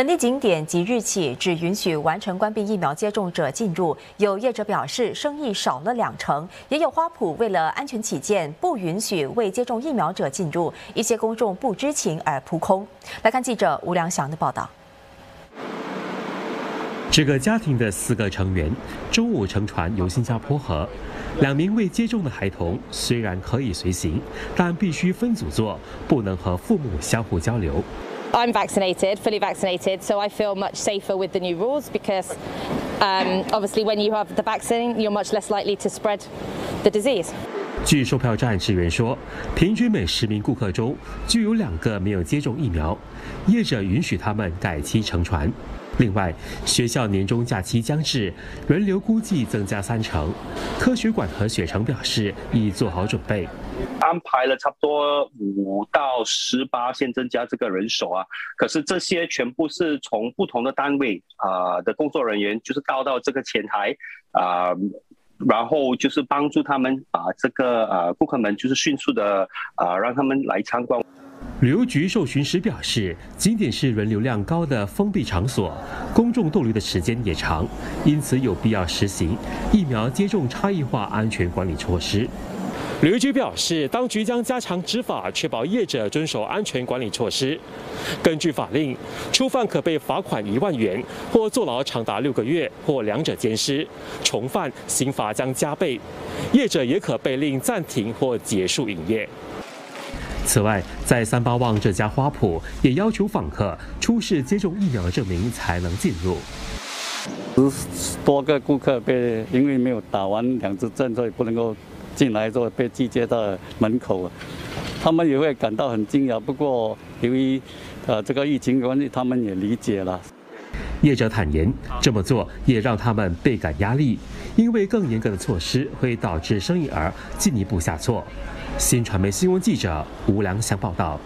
本地景点即日起只允许完成关闭疫苗接种者进入。有业者表示，生意少了两成。也有花圃为了安全起见，不允许未接种疫苗者进入。一些公众不知情而扑空。来看记者吴良祥的报道。这个家庭的四个成员中午乘船游新加坡河，两名未接种的孩童虽然可以随行，但必须分组坐，不能和父母相互交流。I'm vaccinated, fully vaccinated, so I feel much safer with the new rules because um, obviously when you have the vaccine, you're much less likely to spread the disease. 据售票站职员说，平均每十名顾客中就有两个没有接种疫苗，业者允许他们改期乘船。另外，学校年终假期将至，人流估计增加三成。科学馆和雪城表示已做好准备，安排了差不多五到十八线增加这个人手啊。可是这些全部是从不同的单位啊的工作人员，就是到到这个前台啊，然后就是帮助他们啊这个呃顾客们就是迅速的啊让他们来参观。旅游局受询时表示，景点是人流量高的封闭场所，公众逗留的时间也长，因此有必要实行疫苗接种差异化安全管理措施。旅游局表示，当局将加强执法，确保业者遵守安全管理措施。根据法令，初犯可被罚款一万元，或坐牢长达六个月，或两者兼施；重犯，刑罚将加倍。业者也可被令暂停或结束营业。此外，在三八旺这家花圃也要求访客出示接种疫苗证明才能进入。十多个顾客被因为没有打完两支针，所以不能够进来之，后被拒接到门口。他们也会感到很惊讶，不过由于呃这个疫情关系，他们也理解了。业者坦言，这么做也让他们倍感压力，因为更严格的措施会导致生意而进一步下挫。新传媒新闻记者吴良祥报道。